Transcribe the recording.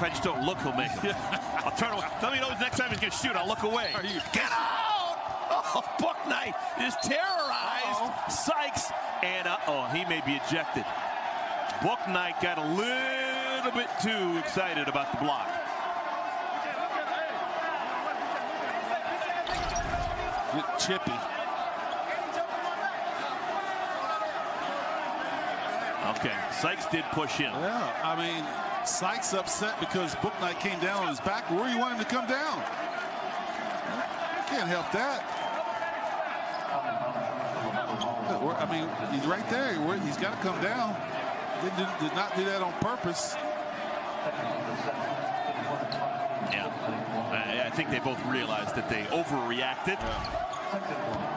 If I just don't look, he'll make it. I'll turn away. Let me know next time he's going to shoot. I'll look away. Get out! Oh, Bouknight is terrorized. Uh -oh. Sykes. And, uh-oh, he may be ejected. Bouknight got a little bit too excited about the block. Chippy. Okay, Sykes did push him. Yeah, I mean, Sykes upset because Bouknight came down on his back. Where do you want him to come down? Can't help that. I mean, he's right there. He's got to come down. Did, did not do that on purpose. Yeah, I, I think they both realized that they overreacted. Yeah.